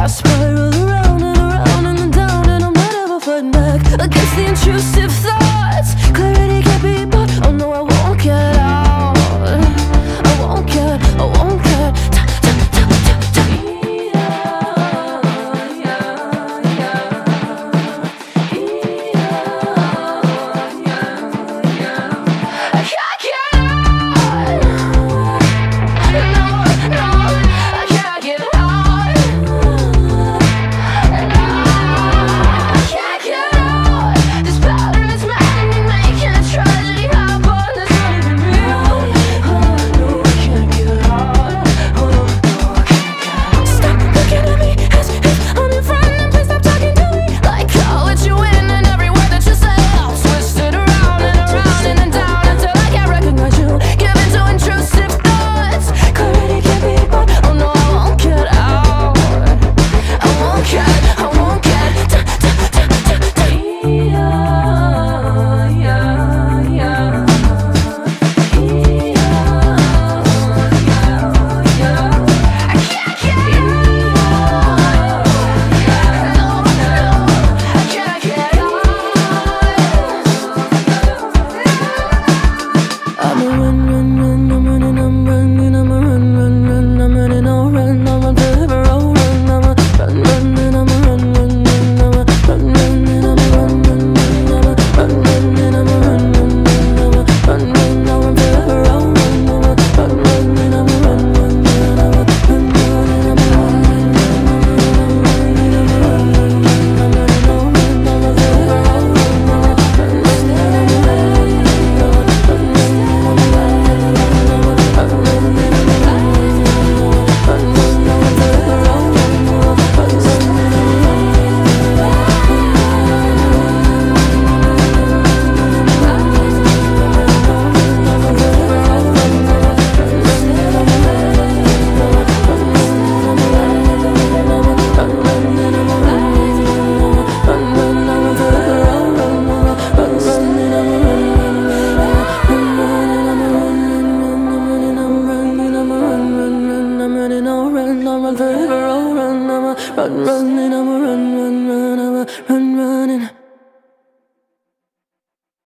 I spiral around and around and I'm down And I'm not ever fighting back Against the intrusive Run, run, and I'm a